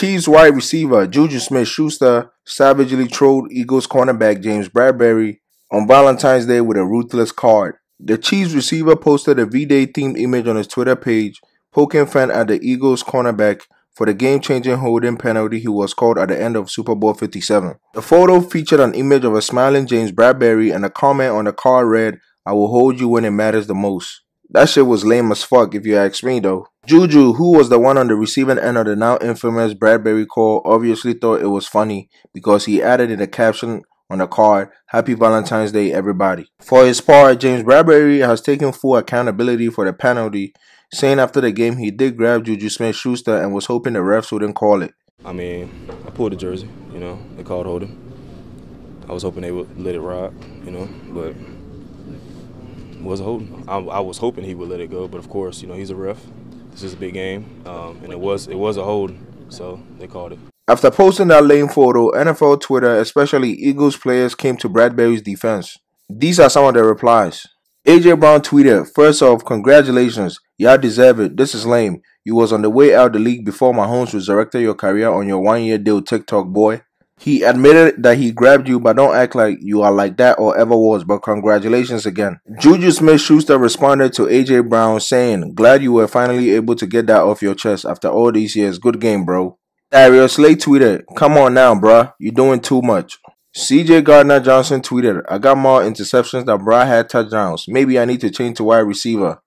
Chiefs wide receiver Juju Smith Schuster savagely trolled Eagles cornerback James Bradberry on Valentine's Day with a ruthless card. The Chiefs receiver posted a V-Day themed image on his Twitter page, poking fun at the Eagles cornerback for the game-changing holding penalty he was called at the end of Super Bowl 57. The photo featured an image of a smiling James Bradberry and a comment on the card read, I will hold you when it matters the most. That shit was lame as fuck if you ask me though. Juju, who was the one on the receiving end of the now infamous Bradberry call, obviously thought it was funny because he added in the caption on the card, Happy Valentine's Day, everybody. For his part, James Bradberry has taken full accountability for the penalty, saying after the game he did grab Juju Smith Schuster and was hoping the refs wouldn't call it. I mean, I pulled the jersey, you know, they called holding. I was hoping they would let it ride, you know, but was holding. I, I, was hoping he would let it go, but of course, you know, he's a ref. This is a big game, um, and it was it was a hold, so they called it. After posting that lame photo, NFL Twitter, especially Eagles players, came to Bradberry's defense. These are some of the replies. AJ Brown tweeted, First off, congratulations. Y'all deserve it. This is lame. You was on the way out the league before Mahomes resurrected your career on your one year deal TikTok boy. He admitted that he grabbed you, but don't act like you are like that or ever was. But congratulations again. Juju Smith Schuster responded to AJ Brown saying, Glad you were finally able to get that off your chest after all these years. Good game, bro. Darius Slay tweeted, Come on now, bruh. You're doing too much. CJ Gardner Johnson tweeted, I got more interceptions than Bra had touchdowns. Maybe I need to change to wide receiver.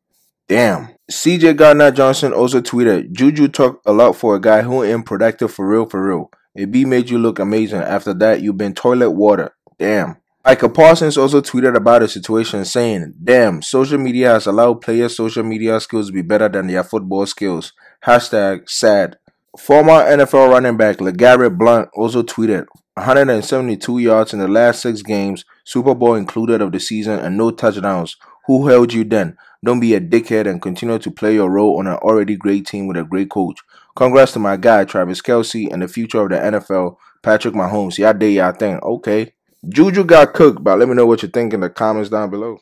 Damn. CJ Gardner Johnson also tweeted, Juju talked a lot for a guy who ain't productive for real for real. A B made you look amazing. After that, you've been toilet water. Damn. Micah Parsons also tweeted about the situation saying, Damn, social media has allowed players' social media skills to be better than their football skills. Hashtag sad. Former NFL running back LeGarrette Blunt also tweeted, 172 yards in the last six games, Super Bowl included of the season, and no touchdowns. Who held you then? Don't be a dickhead and continue to play your role on an already great team with a great coach. Congrats to my guy, Travis Kelce, and the future of the NFL, Patrick Mahomes. Y'all did y'all thing. Okay. Juju got cooked, but let me know what you think in the comments down below.